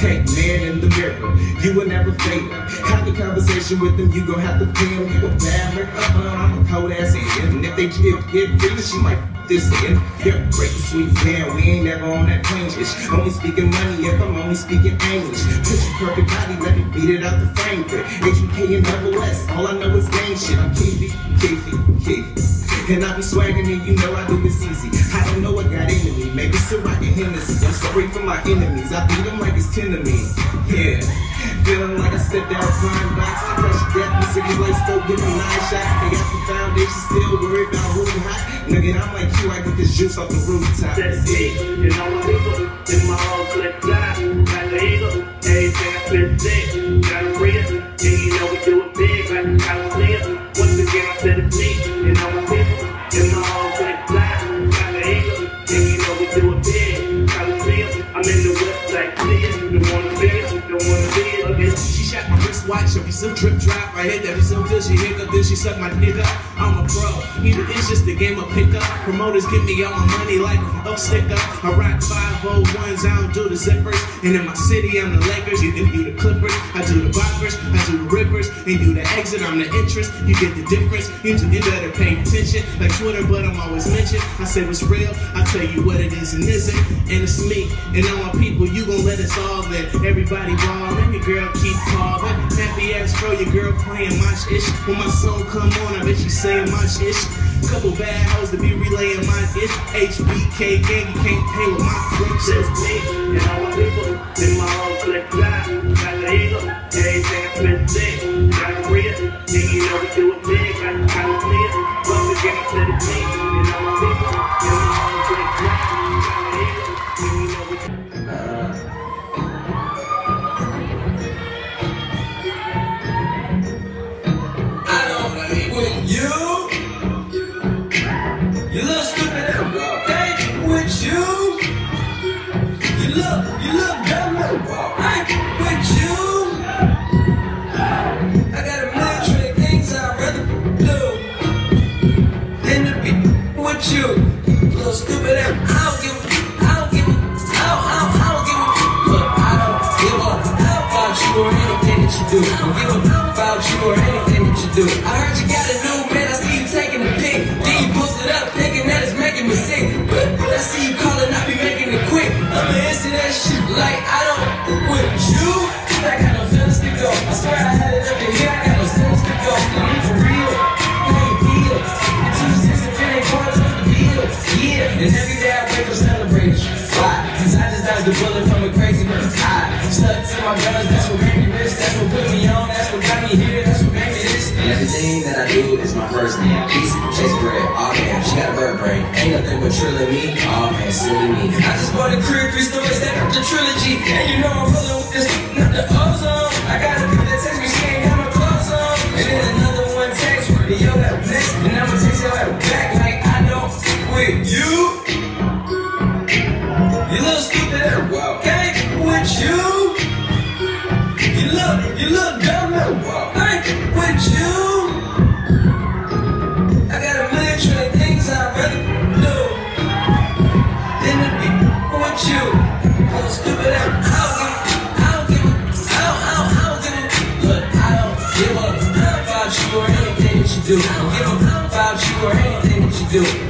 Okay, man in the mirror, you will never fade. Have a conversation with them, you gon' have to pay them. You a bad uh-uh, I'm a cold ass in. And if they if get feeling, she might this in. Yeah, break the sweet man, we ain't never on that plane ish. Only speaking money if I'm only speaking English. Picture perfect body, let me beat it out the frame. HBK and Double S, all I know is gang shit. I'm KV, KV, KV. And I be swagging and you know I do this easy. I don't know what got into me. Maybe Ciroc and Hennessy. I'm sorry for my enemies. I beat them like it's 10 to me. Yeah. Feeling like I stepped out crime box. Fresh death in city lights, still giving nine shots. They got the foundation, still worried about who hot. Nigga, I'm like you, I get this juice off the rooftop. That's me, you know people. In my own clip fly, like the eagle. Everything I spit be it. Okay. She shot my wrist if you some drip drop. I hit that be some till she hiccup, then she suck my up. I'm a pro, either it's just a game of pickup. Promoters give me all my money like a sticker. I rock 501s, I don't do the zippers. And in my city, I'm the Lakers, you, do the Clippers. I do the boppers, I do the rippers. And you the exit, I'm the interest. You get the difference, you, you better pay attention. Like Twitter, but I'm always mentioned. I say what's real, I tell you what it is and isn't. And it's me, and all my people, you let us all in. Everybody ball, and your girl keep calling. Happy ass bro, your girl playing my ish. When my song come on, I bet she saying my ish. Couple bad hoes to be relaying my ish. HBK gang, you can't pay with my flicks. Just me and all my people in my own fly, like the eagle. Everything I spit look, you look dumb and right with you. I got a million trillion things I'd rather do than to be with you. Look stupid and I don't give a, I don't give a, I don't, I don't, I don't give a, look, I don't give a about you or anything that you do. I don't give a about you or anything that you do. I heard you my first name. Peace, chase bread, oh man, she got a bird brain. Ain't nothing but trilling me, oh man, silly me. I just bought a crib, three stories, that the trilogy. And you know I'm rolling with this, not the ozone. I got a do. Don't give a about you or anything that you do.